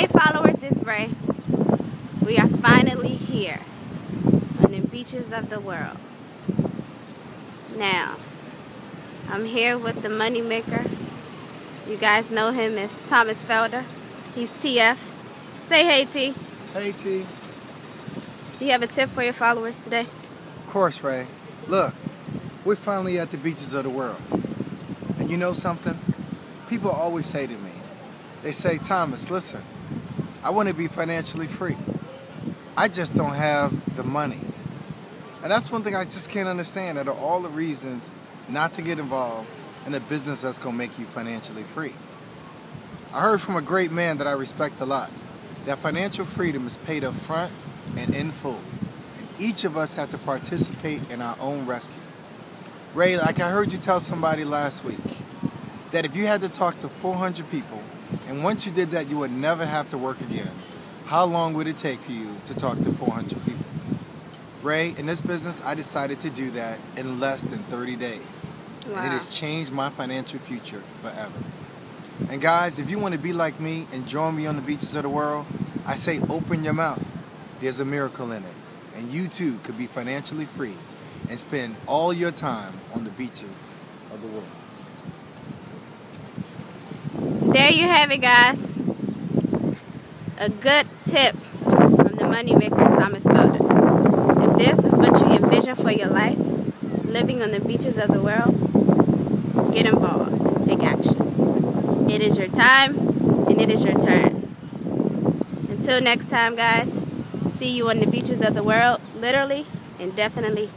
Hey followers, it's Ray. We are finally here on the beaches of the world. Now, I'm here with the money maker. You guys know him as Thomas Felder. He's TF. Say hey T. Hey T. Do you have a tip for your followers today? Of course, Ray. Look, we're finally at the beaches of the world. And you know something? People always say to me, they say, Thomas, listen, I want to be financially free. I just don't have the money. And that's one thing I just can't understand out of all the reasons not to get involved in a business that's going to make you financially free. I heard from a great man that I respect a lot that financial freedom is paid up front and in full. And each of us have to participate in our own rescue. Ray, like I heard you tell somebody last week, that if you had to talk to 400 people, and once you did that, you would never have to work again, how long would it take for you to talk to 400 people? Ray, in this business, I decided to do that in less than 30 days. Wow. And it has changed my financial future forever. And guys, if you want to be like me and join me on the beaches of the world, I say open your mouth. There's a miracle in it. And you too could be financially free and spend all your time on the beaches of the world. There you have it, guys. A good tip from the money maker Thomas Felder. If this is what you envision for your life, living on the beaches of the world, get involved and take action. It is your time and it is your turn. Until next time, guys, see you on the beaches of the world, literally and definitely